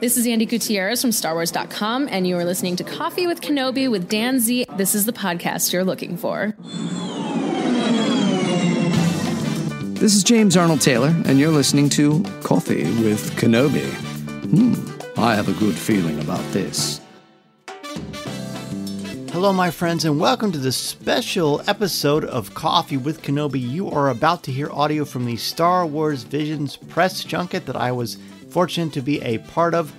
This is Andy Gutierrez from StarWars.com, and you are listening to Coffee with Kenobi with Dan Z. This is the podcast you're looking for. This is James Arnold Taylor, and you're listening to Coffee with Kenobi. Hmm, I have a good feeling about this. Hello, my friends, and welcome to this special episode of Coffee with Kenobi. You are about to hear audio from the Star Wars Visions press junket that I was fortunate to be a part of.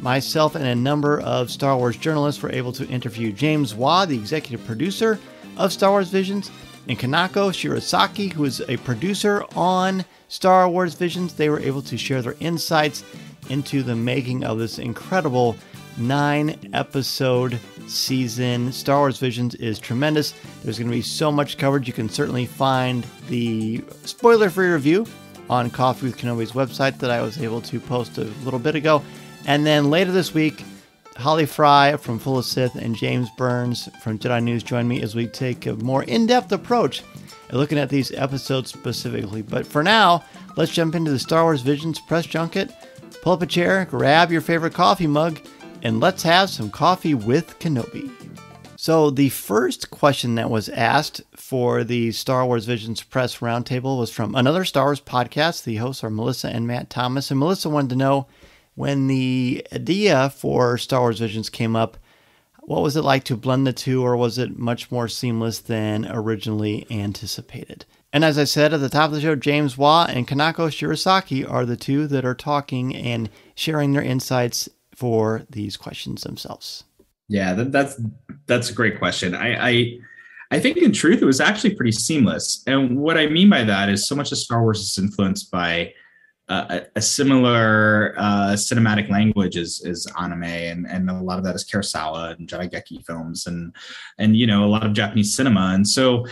Myself and a number of Star Wars journalists were able to interview James Waugh, the executive producer of Star Wars Visions, and Kanako Shirasaki, who is a producer on Star Wars Visions. They were able to share their insights into the making of this incredible nine episode season. Star Wars Visions is tremendous. There's going to be so much coverage. You can certainly find the spoiler free review on Coffee with Kenobi's website that I was able to post a little bit ago. And then later this week, Holly Fry from Full of Sith and James Burns from Jedi News join me as we take a more in depth approach at looking at these episodes specifically. But for now, let's jump into the Star Wars Visions press junket. Pull up a chair, grab your favorite coffee mug, and let's have some coffee with Kenobi. So, the first question that was asked for the Star Wars Visions Press Roundtable was from another Star Wars podcast. The hosts are Melissa and Matt Thomas. And Melissa wanted to know when the idea for Star Wars Visions came up, what was it like to blend the two, or was it much more seamless than originally anticipated? And as I said at the top of the show, James Waugh and Kanako Shirasaki are the two that are talking and sharing their insights for these questions themselves? Yeah, that, that's that's a great question. I, I I think in truth it was actually pretty seamless. And what I mean by that is so much of Star Wars is influenced by uh, a, a, similar uh, cinematic language as, as anime, and, and a lot of that is Kurosawa and Geki films, and and you know a lot of Japanese cinema. And so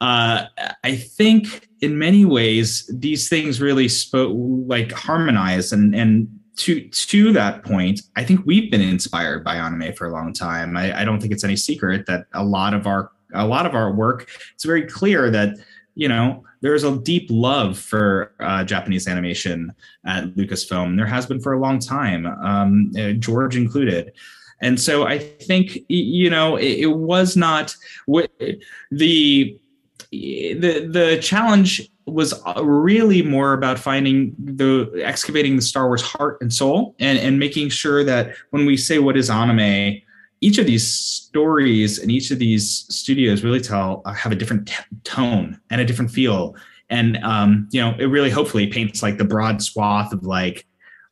uh, I think in many ways these things really spoke like harmonize and and to to that point, I think we've been inspired by anime for a long time. I, I, don't think it's any secret that a lot of our a lot of our work. It's very clear that you know there's a deep love for uh, Japanese animation at Lucasfilm. There has been for a long time, um, uh, George included. And so I think you know it, it was not what the the the challenge was really more about finding the excavating the Star Wars heart and soul and, and making sure that when we say what is anime, each of these stories and each of these studios really tell uh, have a different t- tone and a different feel. And um, you know, it really hopefully paints like the broad swath of like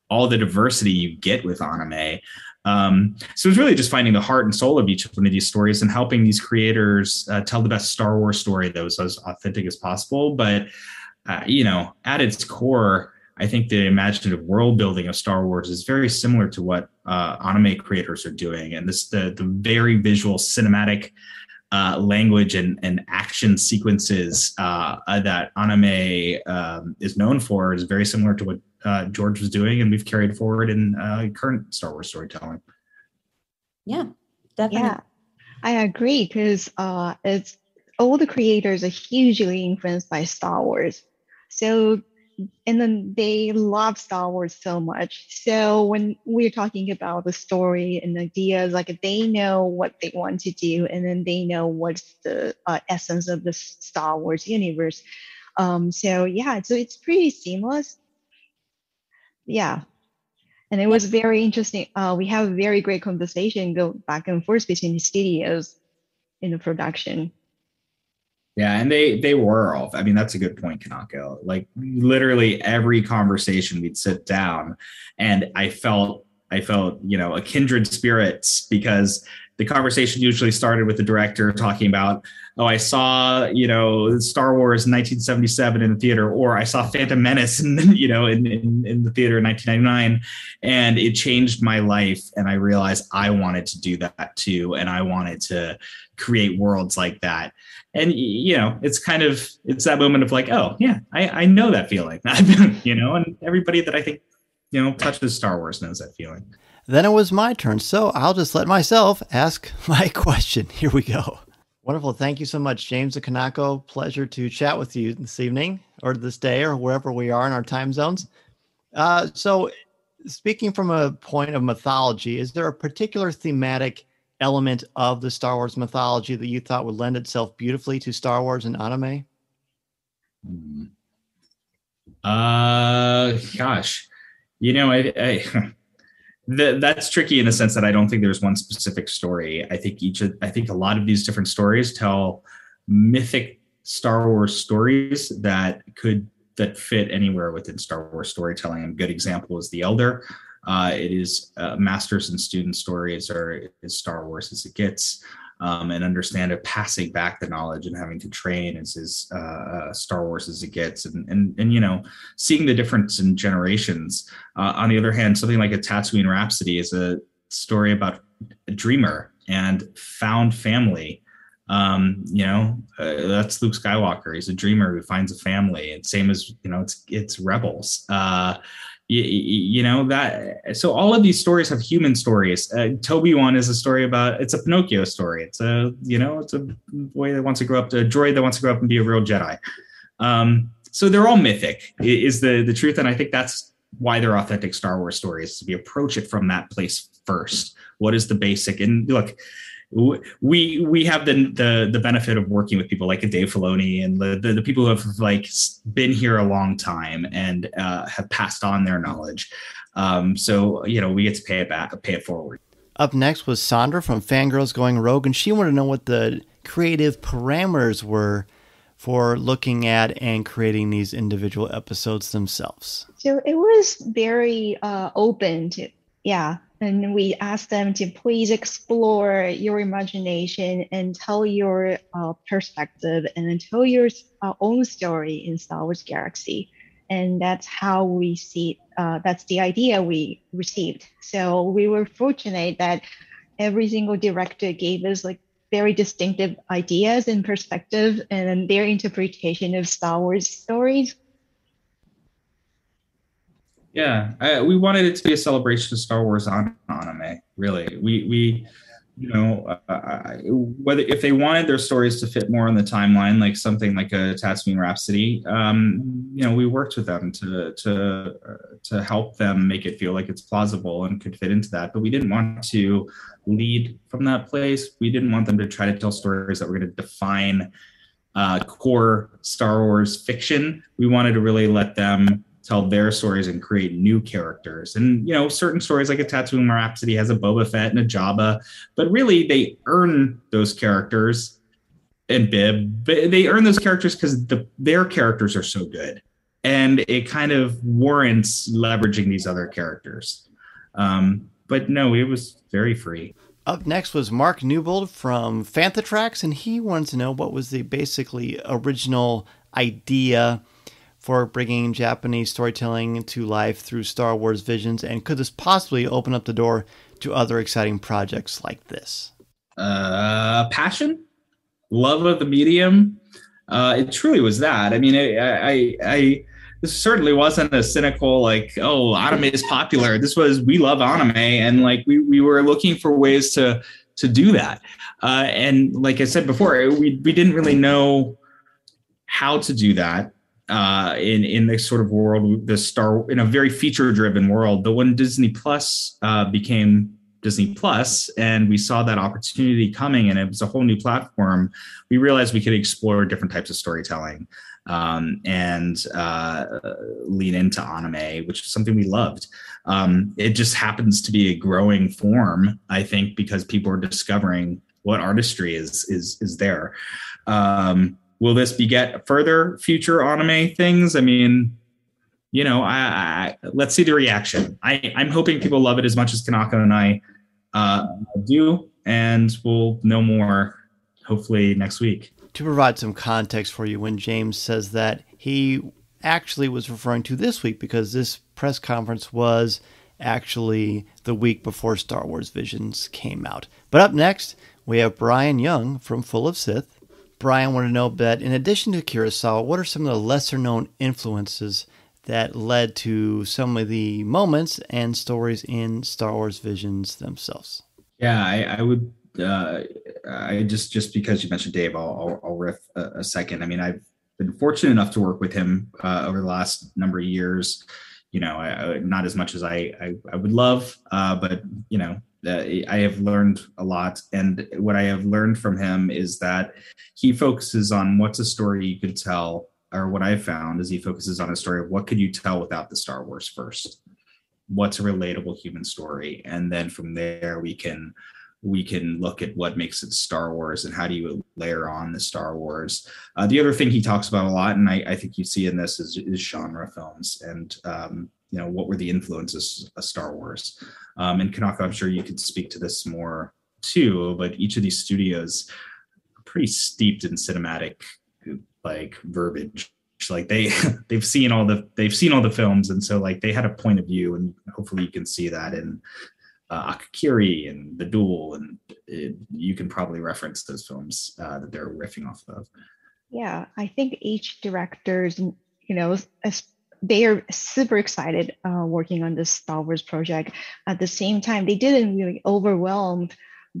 all the diversity you get with anime. Um, so it's really just finding the heart and soul of each one of these stories and helping these creators uh, tell the best Star Wars story that was as authentic as possible. But uh, you know, at its core, I think the imaginative world building of Star Wars is very similar to what uh, anime creators are doing, and this the the very visual cinematic. Uh, language and, and action sequences uh, that anime um, is known for is very similar to what uh, George was doing, and we've carried forward in uh, current Star Wars storytelling. Yeah, definitely. Yeah, I agree because uh, it's all the creators are hugely influenced by Star Wars. So, and then they love Star Wars so much. So when we're talking about the story and ideas, like they know what they want to do, and then they know what's the uh, essence of the Star Wars universe. Um, so yeah, so it's pretty seamless yeah and it was very interesting uh, we have a very great conversation go back and forth between the studios in the production yeah and they they were all i mean that's a good point kanako. Like literally every conversation we'd sit down and i felt i felt you know a kindred spirits because the conversation usually started with the director talking about oh, I saw, you know, Star Wars 1977 in the theater, or I saw Phantom Menace, in, you know, in, in, in the theater in 1999, and it changed my life. And I realized I wanted to do that too, and I wanted to create worlds like that. And you know, it's kind of it's that moment of like, oh yeah, I, I know that feeling, you know, and everybody that I think you know touches Star Wars knows that feeling. Then it was my turn, so I'll just let myself ask my question. Here we go. Wonderful. Thank you so much, James Kanako. Pleasure to chat with you this evening or this day or wherever we are in our time zones. Uh, so, speaking from a point of mythology, is there a particular thematic element of the Star Wars mythology that you thought would lend itself beautifully to Star Wars and anime? Hmm. Uh, gosh, you know, I, I the, that's tricky in the sense that I don't think there's one specific story. I think each of, I think a lot of these different stories tell mythic Star Wars stories that could that fit anywhere within Star Wars storytelling. A good example is The Elder. Uh, it is uh, masters and student stories, or is Star Wars as it gets um, and understand of passing back the knowledge and having to train as is uh, uh, Star Wars as it gets, and and and you know seeing the difference in generations. Uh, on the other hand, something like a Tatooine Rhapsody is a story about a dreamer and found family. Um, you know, uh, that's Luke Skywalker. He's a dreamer who finds a family. And same as you know, it's it's rebels. Uh, you, you, know that so all of these stories have human stories. Uh, T0-B1 is a story about it's a pinocchio story. It's a you know it's a boy that wants to grow up to a droid that wants to grow up and be a real jedi. Um, so they're all mythic is the the truth and i think that's why they're authentic star wars stories we approach it from that place first. What is the basic and look we we have the the the benefit of working with people like Dave Filoni and the, the, the people who have like been here a long time and uh, have passed on their knowledge. Um, so you know we get to pay it back, pay it forward. Up next was Sandra from Fangirls Going Rogue, and she wanted to know what the creative parameters were for looking at and creating these individual episodes themselves. So it was very uh, open to, yeah, and we ask them to please explore your imagination and tell your uh, perspective and tell your uh, own story in Star Wars Galaxy. And that's how we see, uh, that's the idea we received. So we were fortunate that every single director gave us like very distinctive ideas and perspective and their interpretation of Star Wars stories yeah, I, we wanted it to be a celebration of Star Wars on anime. Really, we we you know uh, whether if they wanted their stories to fit more on the timeline, like something like a Tatooine Rhapsody, um, you know, we worked with them to to uh, to help them make it feel like it's plausible and could fit into that. But we didn't want to lead from that place. We didn't want them to try to tell stories that were going to define uh, core Star Wars fiction. We wanted to really let them tell their stories and create new characters. And you know, certain stories like a Tatooine Rhapsody has a Boba Fett and a Jabba, but really they earn those characters and Bib. They earn those characters because the their characters are so good, and it kind of warrants leveraging these other characters. Um, but no, it was very free. Up next was Mark Newbold from Fantha Tracks, and he wanted to know what was the basically original idea for bringing Japanese storytelling to life through Star Wars visions? And could this possibly open up the door to other exciting projects like this? Uh, passion, love of the medium. Uh, it truly was that. I mean, I, I, I, this certainly wasn't a cynical like, oh, anime is popular. This was we love anime, and like we we were looking for ways to to do that. Uh, and like I said before, we we didn't really know how to do that uh, in in this sort of world, the star in a very feature driven world. But when Disney Plus uh, became Disney Plus, and we saw that opportunity coming, and it was a whole new platform, we realized we could explore different types of storytelling um, and uh, lean into anime, which is something we loved. Um, it just happens to be a growing form, I think, because people are discovering what artistry is is is there. Um, will this beget further future anime things? I mean, you know, I, I, let's see the reaction. I, I'm hoping people love it as much as Kanako and I uh, do, and we'll know more hopefully next week. To provide some context for you, when James says that, he actually was referring to this week because this press conference was actually the week before Star Wars Visions came out. But up next, we have Brian Young from Full of Sith Brian wanted to know that in addition to Kurosawa, what are some of the lesser known influences that led to some of the moments and stories in Star Wars Visions themselves? Yeah, I, I would. Uh, I just just because you mentioned Dave, I'll, I'll, I'll riff a, a, second. I mean, I've been fortunate enough to work with him uh, over the last number of years. you know, I, not as much as I I, I would love, uh, but you know, uh, I have learned a lot. And what I have learned from him is that he focuses on what's a story you could tell, or what I found is he focuses on a story of what could you tell without the Star Wars first. What's a relatable human story, and then from there we can we can look at what makes it Star Wars and how do you layer on the Star Wars. Uh, the other thing he talks about a lot, and I, I think you see in this, is, is genre films and um, you know what were the influences of Star Wars. Um, and Kanako, I'm sure you could speak to this more too. But each of these studios are pretty steeped in cinematic like verbiage like they they've seen all the they've seen all the films and so like they had a point of view and hopefully you can see that in uh, Akakiri and The Duel, and it, you can probably reference those films uh, that they're riffing off of. Yeah, I think each director's, you know, they are super excited uh, working on this Star Wars project. At the same time, they didn't really overwhelmed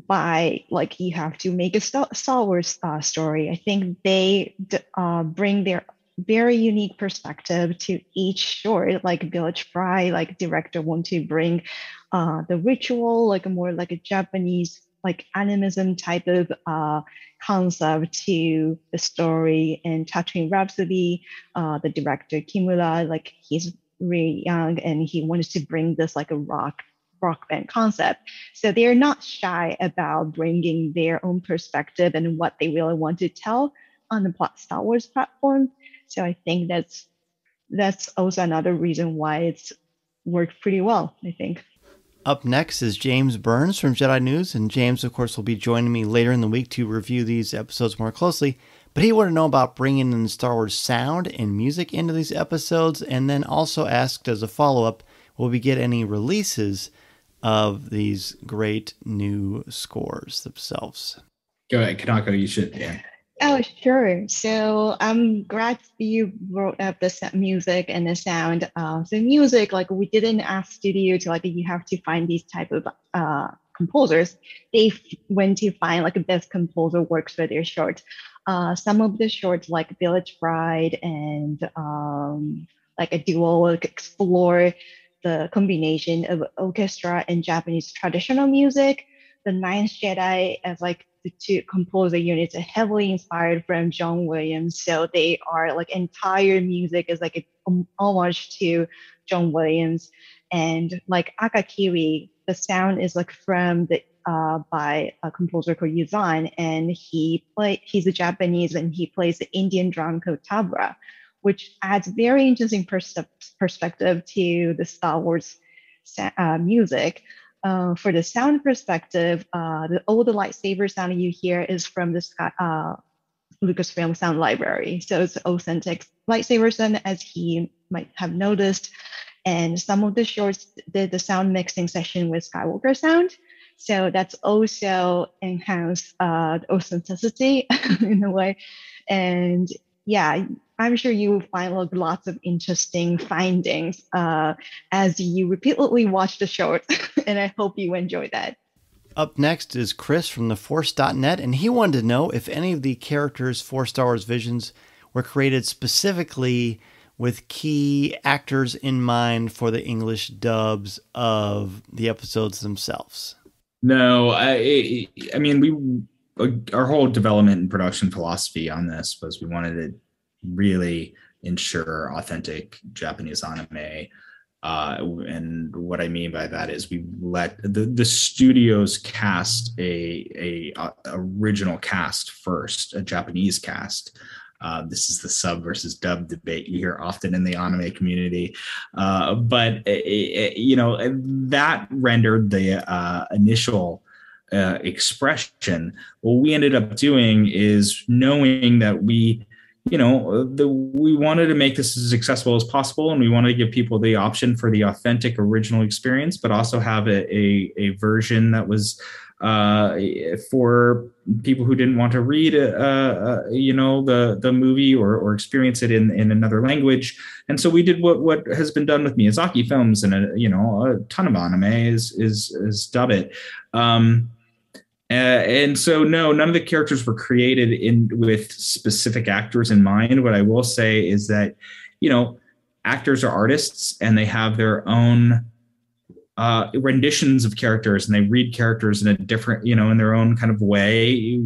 by like you have to make a Star Wars uh, story. I think they uh, bring their very unique perspective to each short like village Bride, like director want to bring uh, the ritual like a more like a japanese like animism type of uh, concept to the story and Tatooine Rhapsody, uh, the director Kimura, like he's really young and he wanted to bring this like a rock rock band concept. So they're not shy about bringing their own perspective and what they really want to tell on the plot Star Wars platform. So I think that's that's also another reason why it's worked pretty well, I think. Up next is James Burns from Jedi News, and James, of course, will be joining me later in the week to review these episodes more closely. But he wanted to know about bringing in the Star Wars sound and music into these episodes, and then also asked as a follow up, will we get any releases of these great new scores themselves? Go ahead, Kanako, you should. Yeah. Oh, sure. So I'm glad you brought up the music and the sound. Uh, so music, like we didn't ask studio to like you have to find these type of uh, composers. They went to find like a best composer works for their short. Uh, some of the shorts like Village Bride and um, like a duo like explore the combination of orchestra and Japanese traditional music. The Ninth Jedi as like the two composer units are heavily inspired from John Williams. So they are like entire music is like a homage to John Williams. And like Akakiri, the sound is like from the uh, by a composer called U-zhaan, and he play he's a Japanese and he plays the Indian drum called tabla, which adds very interesting pers- perspective to the Star Wars uh, music. Uh, for the sound perspective, uh, the, all the lightsaber sound you hear is from the uh, Lucasfilm sound library. So it's authentic lightsaber sound, as he might have noticed. And some of the shorts did the sound mixing session with Skywalker sound. So that's also enhanced uh, authenticity in a way. And yeah, I'm sure you will find lots of interesting findings uh, as you repeatedly watch the show, and I hope you enjoy that. Up next is Chris from the Force.net, and he wanted to know if any of the characters for Star Wars Visions were created specifically with key actors in mind for the English dubs of the episodes themselves. No, I, I mean, we, our whole development and production philosophy on this was we wanted to really ensure authentic Japanese anime. Uh, and what I mean by that is we let the, the studios cast a, a, a original cast first, a Japanese cast. Uh, this is the sub versus dub debate you hear often in the anime community, uh, but it, it, you know that rendered the uh, initial uh, expression. What we ended up doing is knowing that we you know the, we wanted to make this as accessible as possible and we wanted to give people the option for the authentic original experience but also have a, a, a version that was uh, for people who didn't want to read, uh, uh, you know, the the movie or, or experience it in, in another language. And so we did what what has been done with Miyazaki films and a, you know a ton of anime is is is dub it. Um, uh, and so, no, none of the characters were created in with specific actors in mind. What I will say is that, you know, actors are artists and they have their own uh, renditions of characters and they read characters in a different, you know, in their own kind of way,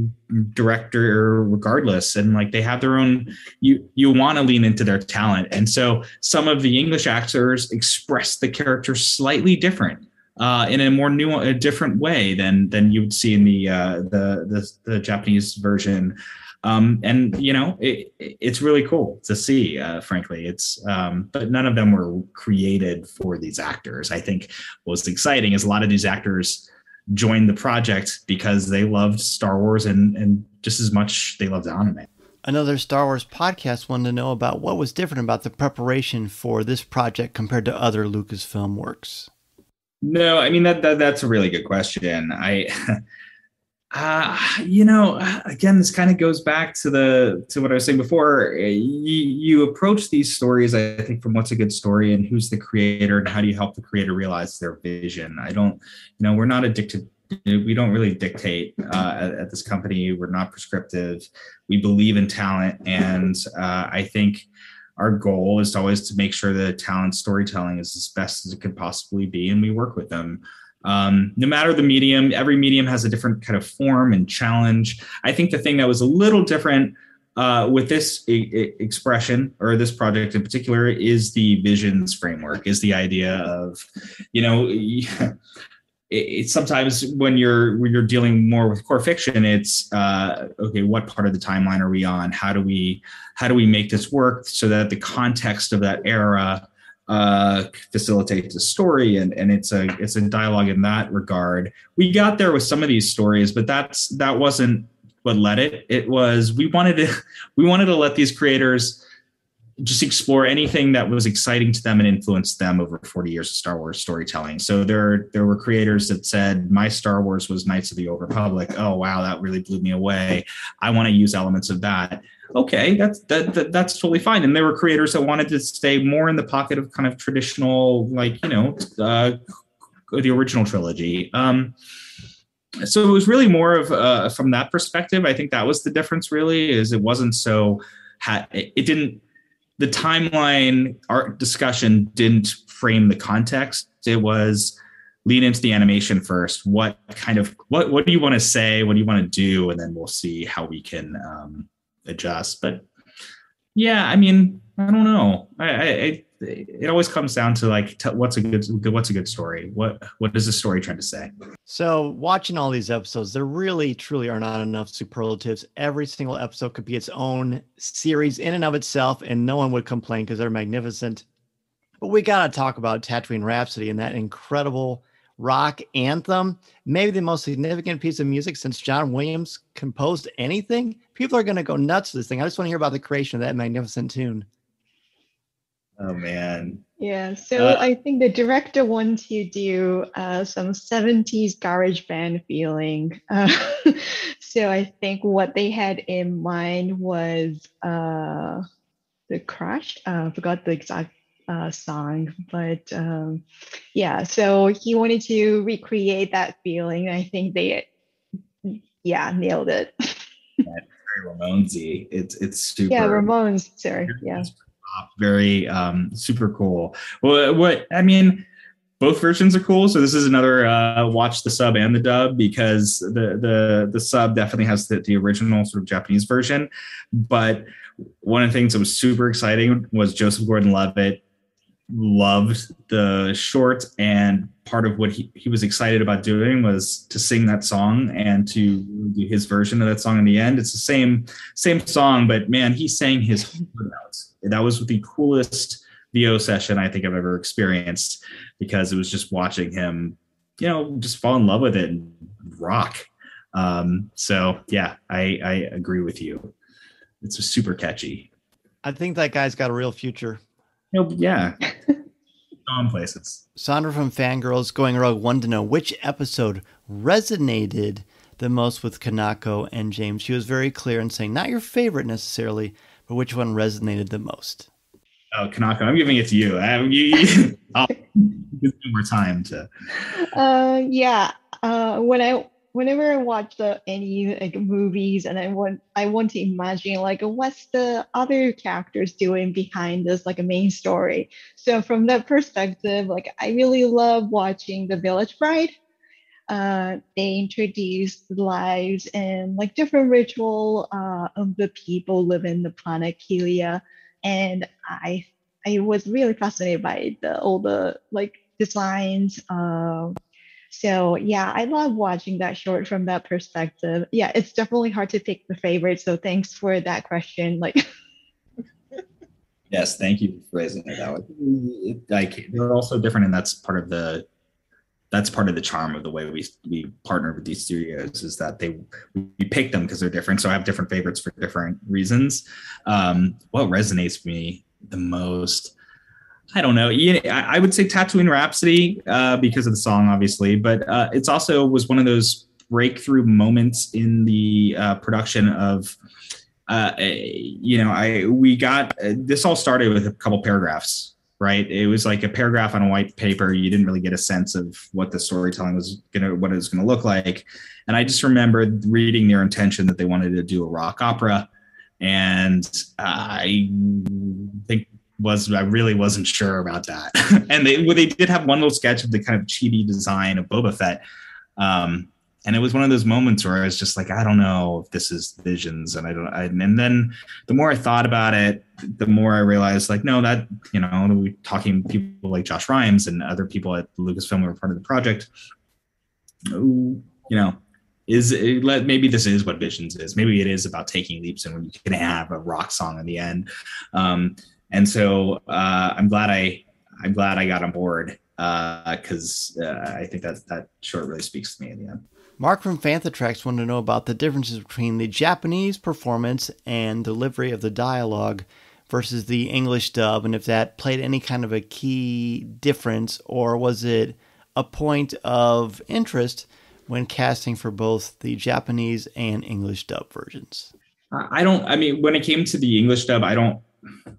director regardless. And like they have their own, you you want to lean into their talent. And so some of the English actors express the characters slightly different. Uh, in a more new, a different way than than you would see in the uh, the, the the Japanese version. Um, and you know it, it's really cool to see uh, frankly. It's um, but none of them were created for these actors. I think what's exciting is a lot of these actors joined the project because they loved star wars and and just as much they loved anime. Another star wars podcast wanted to know about what was different about the preparation for this project compared to other lucasfilm works no i mean that, that that's a really good question i Uh, you know, again, this kind of goes back to the to what I was saying before. You, you approach these stories, I think, from what's a good story and who's the creator and how do you help the creator realize their vision. I don't, you know, we're not addicted. We don't really dictate uh, at, at, this company. We're not prescriptive. We believe in talent, and uh, I think our goal is always to make sure that talent storytelling is as best as it could possibly be, and we work with them um, no matter the medium, every medium has a different kind of form and challenge. I think the thing that was a little different uh, with this I- expression or this project in particular is the visions framework, is the idea of, you know, it's sometimes when you're when you're dealing more with core fiction it's uh, okay what part of the timeline are we on how do we how do we make this work so that the context of that era uh, facilitates a story and, and it's a it's a dialogue in that regard. We got there with some of these stories, but that's that wasn't what led it. It was we wanted to we wanted to let these creators just explore anything that was exciting to them and influenced them over 40 years of Star Wars storytelling. So there there were creators that said my Star Wars was Knights of the Old Republic. Oh wow, that really blew me away. I want to use elements of that okay, that's that, that, that's totally fine. And there were creators that wanted to stay more in the pocket of kind of traditional, like you know, uh, the original trilogy. Um, so it was really more of uh, from that perspective. I think that was the difference. Really, is it wasn't so. Ha- it didn't. The timeline art discussion didn't frame the context. It was lean into the animation first. What kind of what what do you want to say? What do you want to do? And then we'll see how we can um, adjust. But yeah, I mean, I don't know. I, I it always comes down to like t- what's a good what's a good story. What what is the story trying to say? So watching all these episodes, there really truly are not enough superlatives. Every single episode could be its own series in and of itself, and no one would complain because they're magnificent. But we gotta talk about Tatooine Rhapsody and that incredible rock anthem, maybe the most significant piece of music since John Williams composed anything. People are going to go nuts for this thing. I just want to hear about the creation of that magnificent tune. Oh man. Yeah, so uh, I think the director wants to do uh, some 70s garage band feeling. Uh, so I think what they had in mind was uh, the Crash. Uh, I forgot the exact uh, song, but um, yeah, so he wanted to recreate that feeling. I think they, yeah, nailed it. very Ramonesy. It's it's super. Yeah, Ramones. Sorry. Yeah. Very um, super cool. Well, what I mean both versions are cool. So this is another uh, watch the sub and the dub because the the the sub definitely has the, the original sort of Japanese version. But one of the things that was super exciting was Joseph Gordon-Levitt loved the short and part of what he, he was excited about doing was to sing that song and to do his version of that song in the end. It's the same same song but man he sang his notes that was the coolest vo session i think i've ever experienced because it was just watching him you know just fall in love with it and rock. Um, so yeah i i agree with you. It's super catchy. I think that guy's got a real future know, yeah, on places. Sandra from Fangirls Going Rogue wanted to know which episode resonated the most with Kanako and James. She was very clear in saying not your favorite necessarily, but which one resonated the most. Oh, Kanako, I'm giving it to you. I, you, you I'll give you more time to. Uh, yeah. Uh, when I whenever I watch the any like movies and I want I want to imagine like what's the other characters doing behind this like a main story. So from that perspective, like I really love watching The Village Bride. Uh, they introduce the lives and like different ritual uh, of the people living the planet Kelia, and I I was really fascinated by the all the like designs. Uh, so yeah, I love watching that short from that perspective. Yeah, it's definitely hard to pick the favorite. So thanks for that question. Like Yes, thank you for raising it that way. Like they're all so different, and that's part of the that's part of the charm of the way we we partner with these studios is that they we pick them because they're different. So I have different favorites for different reasons. Um, what resonates with me the most? I don't know. I would say Tatooine Rhapsody uh, because of the song, obviously, but uh, it's also was one of those breakthrough moments in the uh, production of. Uh, you know, I we got uh, this all started with a couple paragraphs, right? It was like a paragraph on a white paper. You didn't really get a sense of what the storytelling was gonna, what it was gonna look like, and I just remembered reading their intention that they wanted to do a rock opera, and I think was I really wasn't sure about that. and they well, they did have one little sketch of the kind of chibi design of Boba Fett. Um, and it was one of those moments where I was just like, I don't know if this is visions, and I don't. I, and then the more I thought about it, the more I realized, like, no, that you know, we talking people like Josh Rimes and other people at Lucasfilm who were part of the project. You know, is it, maybe this is what visions is. Maybe it is about taking leaps, and when you can have a rock song in the end. Um, and so uh, I'm glad I I'm glad I got on board because uh, uh, I think that that short really speaks to me in the end. Mark from Fantha Tracks wanted to know about the differences between the Japanese performance and delivery of the dialogue versus the English dub, and if that played any kind of a key difference, or was it a point of interest when casting for both the Japanese and English dub versions? I don't. I mean, when it came to the English dub, I don't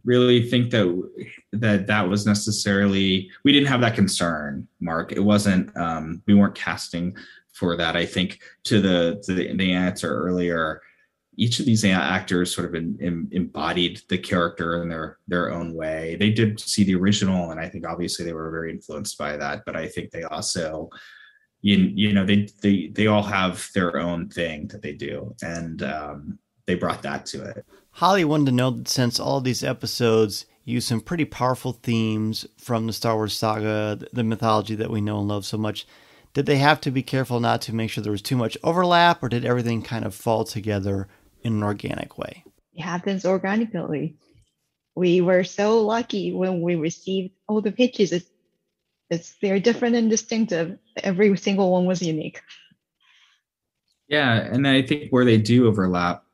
really think that that that was necessarily we didn't have that concern mark. It wasn't um we weren't casting for that. I think to the to the, the answer earlier each of these actors sort of in, in, embodied the character in their their own way. They did see the original and i think obviously they were very influenced by that but i think they also you, you know they they they all have their own thing that they do and um they brought that to it Holly wanted to know that since all these episodes use some pretty powerful themes from the Star Wars saga, the mythology that we know and love so much, did they have to be careful not to make sure there was too much overlap, or did everything kind of fall together in an organic way? It happens organically. We were so lucky when we received all the pitches. It's, it's they're different and distinctive. Every single one was unique. Yeah, and I think where they do overlap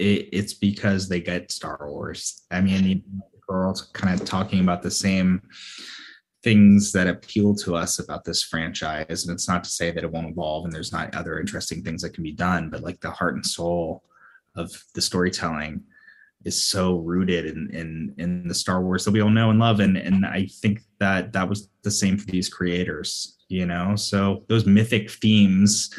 it, it's because they get Star Wars. I mean, we're all kind of talking about the same things that appeal to us about this franchise. And it's not to say that it won't evolve and there's not other interesting things that can be done, but like the heart and soul of the storytelling is so rooted in in in the Star Wars that we all know and love. And and I think that that was the same for these creators, you know. So those mythic themes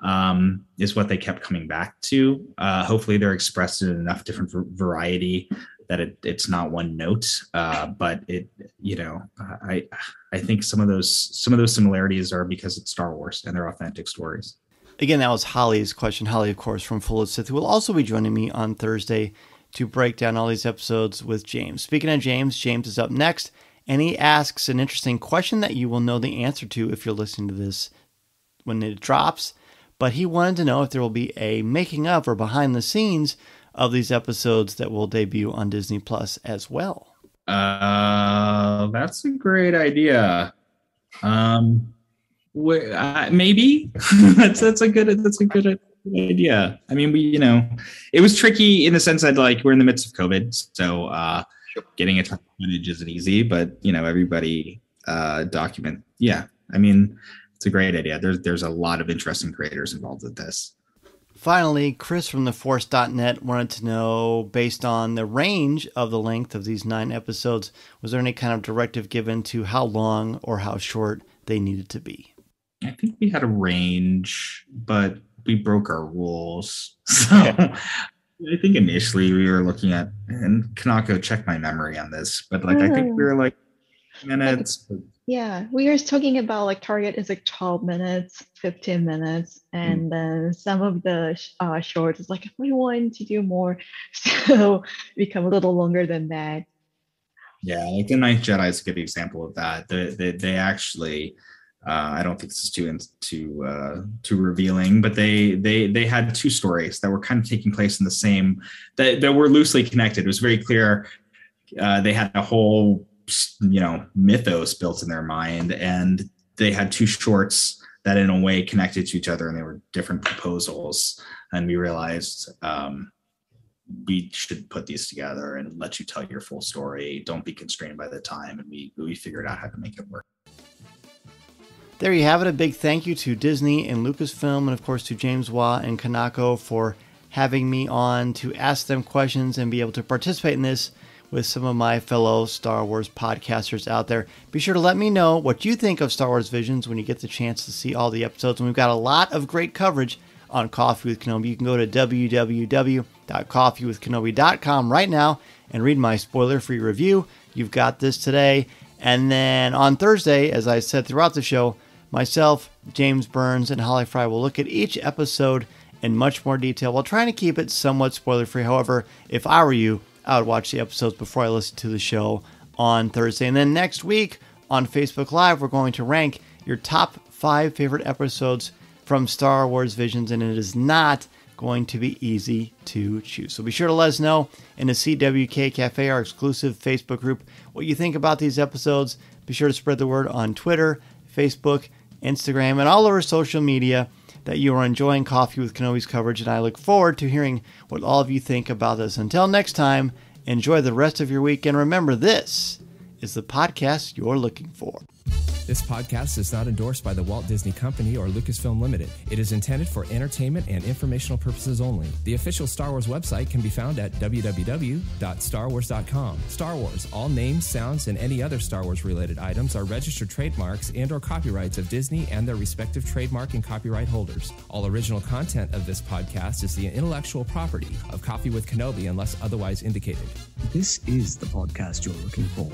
um, is what they kept coming back to. Uh, hopefully, they're expressed in enough different variety that it, it's not one note. Uh, but it, you know, I I think some of those some of those similarities are because it's Star Wars and they're authentic stories. Again, that was Holly's question. Holly, of course, from Full of Sith, who will also be joining me on Thursday to break down all these episodes with James. Speaking of James, James is up next, and he asks an interesting question that you will know the answer to if you're listening to this when it drops but he wanted to know if there will be a making of or behind the scenes of these episodes that will debut on Disney Plus as well. Uh, that's a great idea. Um, wh- uh, maybe that's that's a good that's a good idea. I mean, we you know, it was tricky in the sense that like we're in the midst of COVID, so uh, getting a ton of footage isn't easy. But you know, everybody uh, document. Yeah, I mean, it's a great idea. There's there's a lot of interesting creators involved with this. Finally, Chris from theforce.net wanted to know, based on the range of the length of these nine episodes, was there any kind of directive given to how long or how short they needed to be? I think we had a range, but we broke our rules. So I think initially we were looking at, and Kanako, check my memory on this, but like I think we mm-hmm. were like minutes. Yeah, we were talking about like target is like 12 minutes, 15 minutes, and then some of the uh, shorts is like if we want to do more, so become a little longer than that. Yeah, like the Ninth Jedi is a good example of that. They they, they actually, uh, I don't think this is too too uh, too revealing, but they they they had two stories that were kind of taking place in the same that that were loosely connected. It was very clear. Uh, they had a whole you know mythos built in their mind and they had two shorts that in a way connected to each other and they were different proposals. And we realized um, we should put these together and let you tell your full story. Don't be constrained by the time and we we figured out how to make it work. There you have it. A big thank you to disney and lucasfilm and of course to james waugh and kanako for having me on to ask them questions and be able to participate in this with some of my fellow Star Wars podcasters out there. Be sure to let me know what you think of Star Wars Visions when you get the chance to see all the episodes. And we've got a lot of great coverage on Coffee with Kenobi. You can go to www.coffeewithkenobi.com right now and read my spoiler free review. You've got this today. And then on Thursday, as I said throughout the show, myself, James Burns, and Holly Fry will look at each episode in much more detail while trying to keep it somewhat spoiler free. However, if I were you, I would watch the episodes before I listened to the show on Thursday. And then next week on Facebook Live, we're going to rank your top five favorite episodes from Star Wars Visions, and it is not going to be easy to choose. So be sure to let us know in the CWK Cafe, our exclusive Facebook group, what you think about these episodes. Be sure to spread the word on Twitter, Facebook, Instagram, and all over social media that you are enjoying Coffee with Kenobi's coverage, and I look forward to hearing what all of you think about this. Until next time, enjoy the rest of your week, and remember this is the podcast you're looking for. This podcast is not endorsed by the Walt Disney Company or Lucasfilm Limited. It is intended for entertainment and informational purposes only. The official Star Wars website can be found at www.starwars.com. Star Wars, all names, sounds, and any other Star Wars related items are registered trademarks and or copyrights of Disney and their respective trademark and copyright holders. All original content of this podcast is the intellectual property of Coffee with Kenobi unless otherwise indicated. This is the podcast you're looking for.